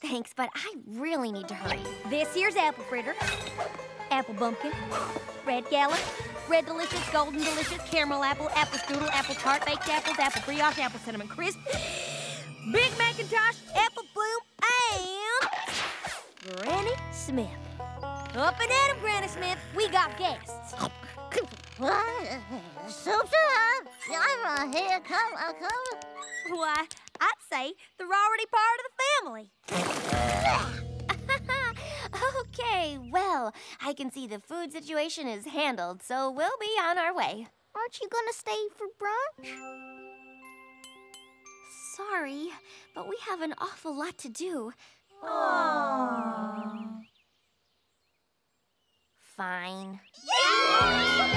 Thanks, but I really need to hurry. This here's apple fritter, apple bumpkin, red Gala, red delicious, golden delicious, caramel apple, apple strudel, apple tart, baked apples, apple brioche, apple cinnamon crisp, big McIntosh, apple bloom, and Granny Smith. Up and at 'em, Granny Smith. We got guests. Soup time! I'm here, come, uh, come. Why, I'd say they're already part of the family. okay, well, I can see the food situation is handled, so we'll be on our way. Aren't you gonna stay for brunch? Sorry, but we have an awful lot to do. Aww. Fine. Yeah!